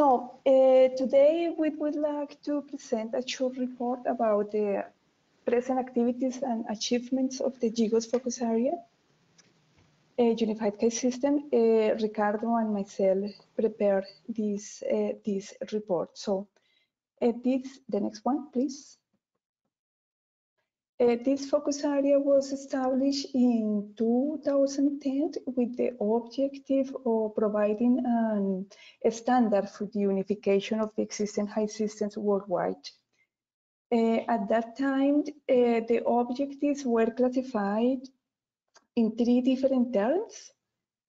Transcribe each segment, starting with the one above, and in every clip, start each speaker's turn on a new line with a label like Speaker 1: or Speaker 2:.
Speaker 1: So uh, today we would like to present a short report about the present activities and achievements of the GGOS focus area. A unified case system, uh, Ricardo and myself prepared this, uh, this report. So this, the next one, please. Uh, this focus area was established in 2010 with the objective of providing an, a standard for the unification of the existing height systems worldwide. Uh, at that time, uh, the objectives were classified in three different terms.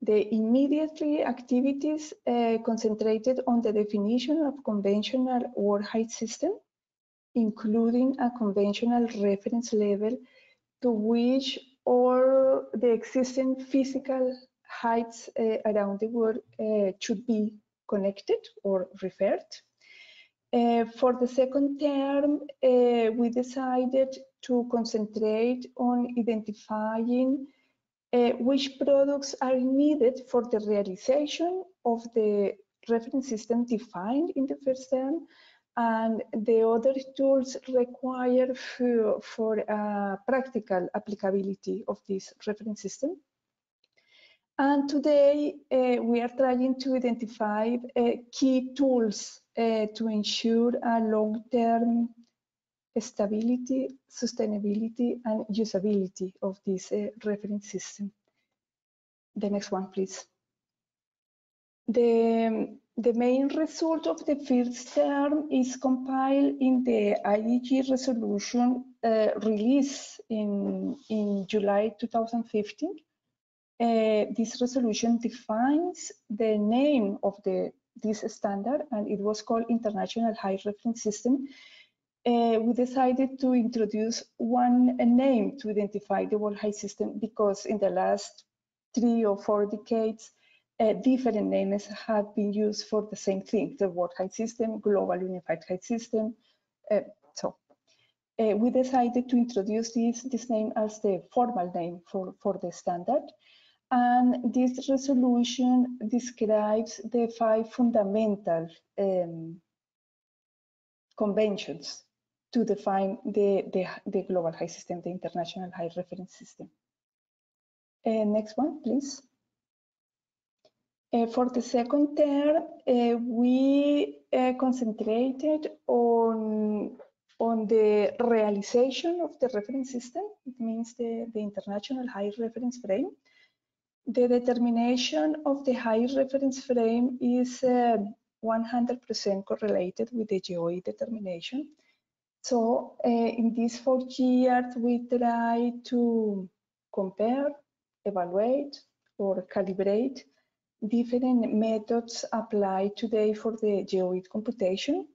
Speaker 1: The immediately activities uh, concentrated on the definition of conventional world height system including a conventional reference level to which all the existing physical heights uh, around the world uh, should be connected or referred. Uh, for the second term, we decided to concentrate on identifying which products are needed for the realization of the reference system defined in the first term and the other tools required for, for uh, practical applicability of this reference system. And today uh, we are trying to identify uh, key tools uh, to ensure a long-term stability, sustainability, and usability of this uh, reference system. The next one, please. The the main result of the first term is compiled in the IAG resolution uh, released in, in July 2015. Uh, this resolution defines the name of the this standard and it was called International Height Reference System. Uh, we decided to introduce one name to identify the World Height System because in the last three or four decades, uh, different names have been used for the same thing, the World Height System, Global Unified Height System. Uh, so uh, we decided to introduce this, this name as the formal name for, for the standard. And this resolution describes the five fundamental um, conventions to define the, the, the global height system, the international height reference system. Uh, next one, please. Uh, for the second term, uh, we uh, concentrated on, on the realization of the reference system. It means the, the international height reference frame. The determination of the height reference frame is 100% correlated with the geoid determination. So in these four years, we try to compare, evaluate, or calibrate different methods applied today for the geoid computation.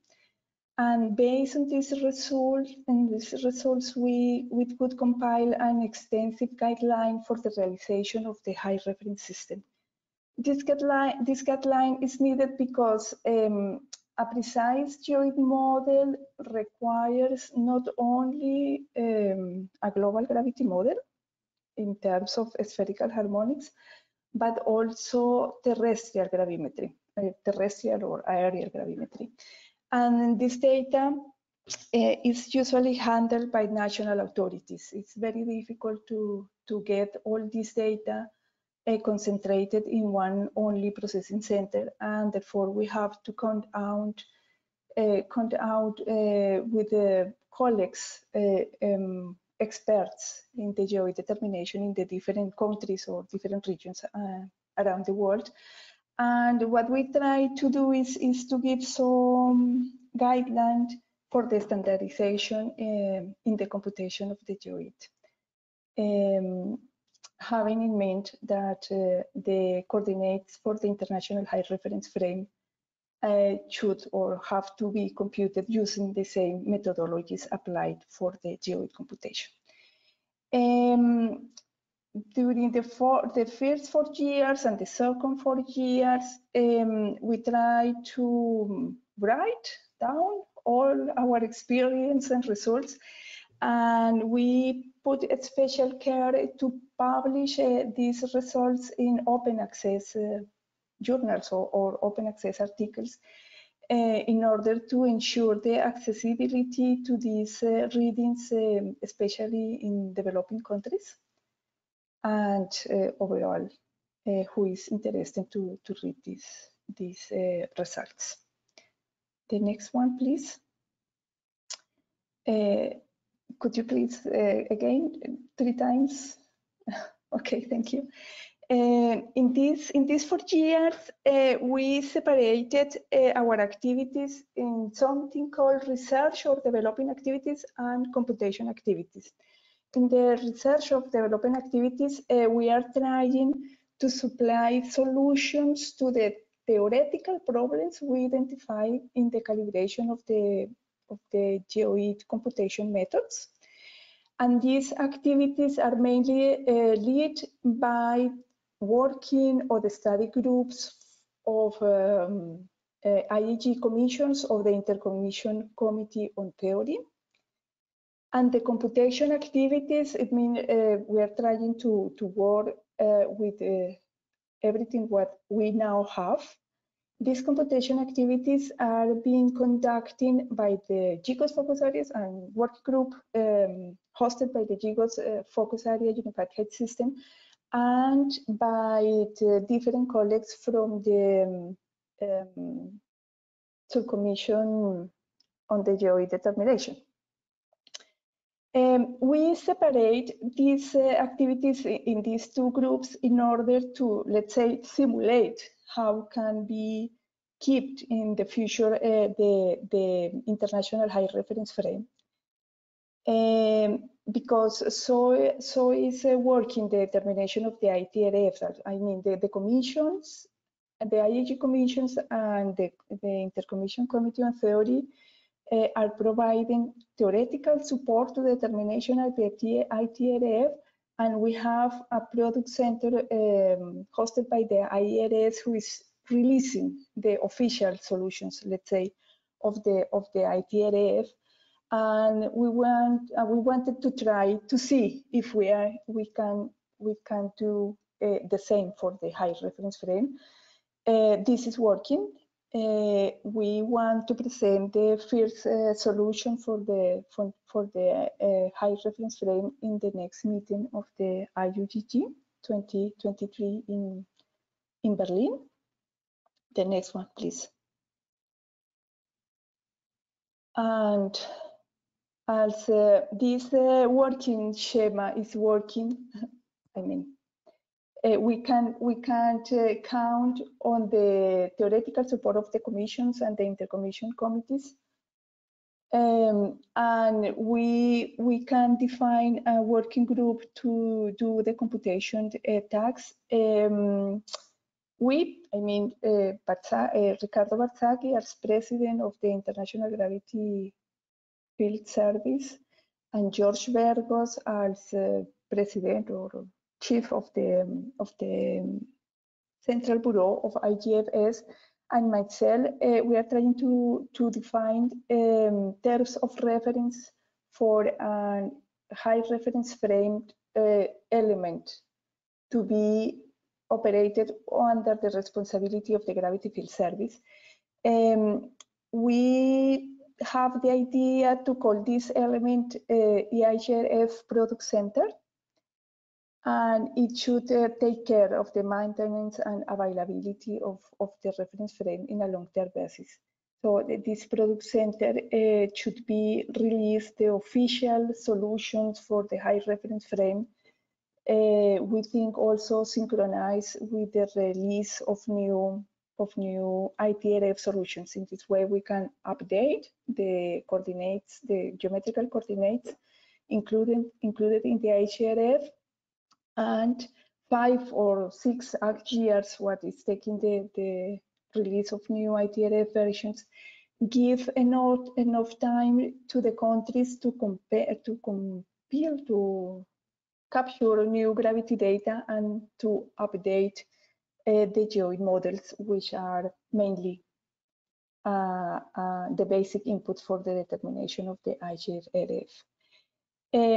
Speaker 1: And based on these results, and these results, we, we could compile an extensive guideline for the realization of the height reference system. This guideline, this guideline is needed because um, a precise geoid model requires not only um, a global gravity model in terms of spherical harmonics, but also terrestrial gravimetry, uh, terrestrial or aerial gravimetry. And this data uh, is usually handled by national authorities. It's very difficult to, to get all this data uh, concentrated in one only processing center, and therefore we have to count out, count out with the colleagues um, experts in the geoid determination in the different countries or different regions uh, around the world. And what we try to do is, is to give some guidelines for the standardization um, in the computation of the geoid. Um, having in mind that uh, the coordinates for the international height reference frame should or have to be computed using the same methodologies applied for the geoid computation. Um, during the, four, the first four years and the second four years, um, we try to write down all our experience and results, and we put a special care to publish uh, these results in open access uh, journals or, or, open access articles uh, in order to ensure the accessibility to these uh, readings, um, especially in developing countries, and uh, overall, who is interested to, to read these, these results. The next one, please. could you please, again, three times? okay, thank you. Uh, in this in these four years, uh, we separated uh, our activities in something called research or developing activities and computation activities. In the research of developing activities, we are trying to supply solutions to the theoretical problems we identify in the calibration of the of the geoid computation methods. And these activities are mainly uh, led by working or the study groups of um, uh, IAG commissions of the Intercommission Committee on Theory. And the computation activities, it means uh, we are trying to, to work uh, with uh, everything what we now have. These computation activities are being conducted by the GGOS focus areas and work group um, hosted by the GGOS uh, focus area unified height system and by the different colleagues from the um, subcommission on the geoid determination. Um, we separate these uh, activities in these two groups in order to, let's say, simulate how can be kept in the future uh, the, the international height reference frame. Um, because so so is uh, working the determination of the ITRF. I mean the, the commissions, the IAG commissions and the, the Intercommission Committee on Theory uh, are providing theoretical support to the determination of the ITRF and we have a product center um, hosted by the IERS who is releasing the official solutions, let's say, of the of the ITRF and we want uh, we wanted to try to see if we are we can we can do uh, the same for the height reference frame. Uh, this is working. Uh, we want to present the first uh, solution for the for, for the uh, height reference frame in the next meeting of the IUGG 2023 in in Berlin. The next one, please. And as uh, this uh, working schema is working, I mean, uh, we can we can't uh, count on the theoretical support of the commissions and the intercommission committees, um, and we we can define a working group to do the computation uh, tasks. Um, we, I mean, uh, Barza, Ricardo Barzaghi, as president of the International Gravity Field Service, and George Vergos as uh, president or chief of the of the Central Bureau of IGFS, and myself, uh, we are trying to to define um, terms of reference for a height reference framed uh, element to be operated under the responsibility of the Gravity Field Service. Um, we have the idea to call this element uh, EIGRF product center and it should uh, take care of the maintenance and availability of, of the reference frame in a long-term basis. So this product center uh, should be release the official solutions for the height reference frame. Uh, we think also synchronize with the release of new of new ITRF solutions. In this way, we can update the coordinates, the geometrical coordinates included, included in the IHRF and five or six years what is taking the, the release of new ITRF versions give enough enough time to the countries to compare to compile to capture new gravity data and to update the geoid models, which are mainly uh, uh, the basic input for the determination of the IHRF.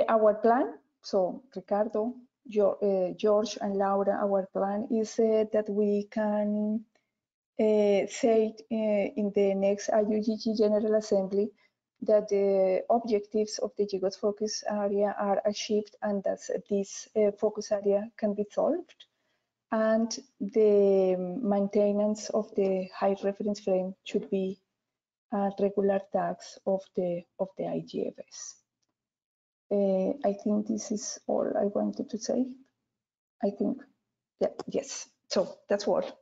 Speaker 1: our plan, so Ricardo, George and Laura, our plan is that we can uh, uh, in the next IUGG General Assembly that the objectives of the GGOS focus area are achieved and that this uh, focus area can be solved and the maintenance of the height reference frame should be a regular task of the of the IGFS. Uh, I think this is all I wanted to say. I think, yeah, yes. So that's what.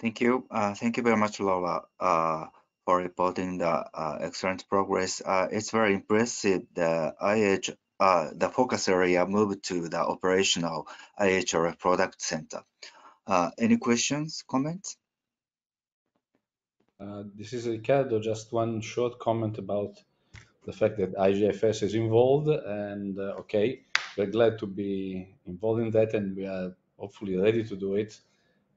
Speaker 2: Thank you. Uh, thank you very much, uh, for reporting the uh, excellent progress. Uh, it's very impressive. The IH, uh, the focus area moved to the operational IHRF product center. Uh, any questions, comments?
Speaker 3: this is Ricardo. Just one short comment about the fact that IGFS is involved. And okay, we're glad to be involved in that, and we are hopefully ready to do it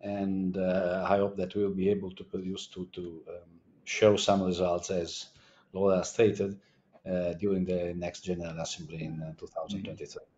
Speaker 3: and uh, I hope that we'll be able to produce to to um, show some results as Laura stated uh, during the next General Assembly in uh, 2023. Mm -hmm.